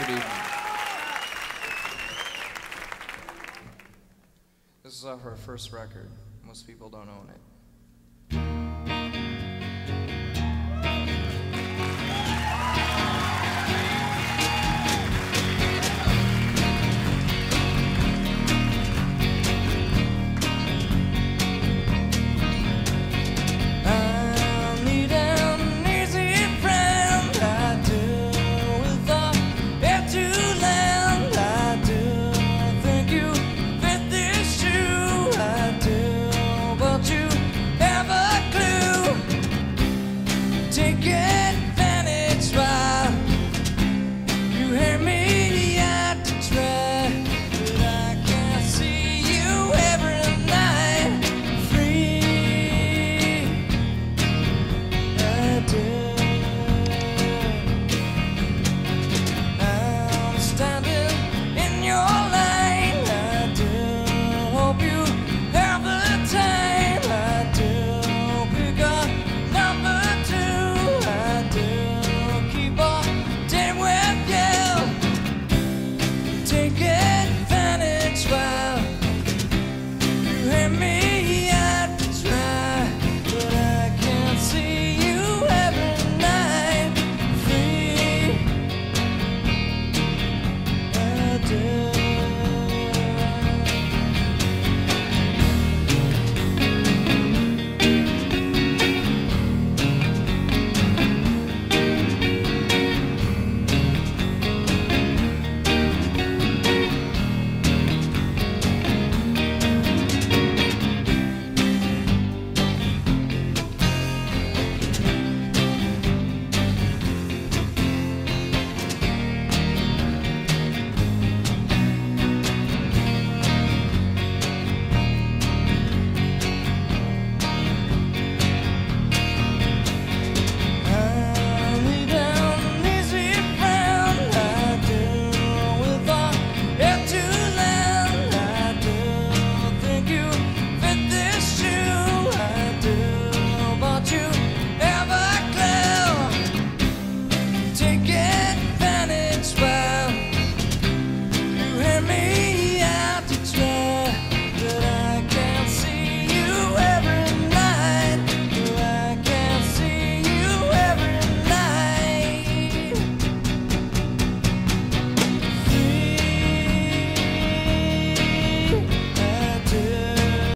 Good evening. This is uh, off our first record. Most people don't own it. me.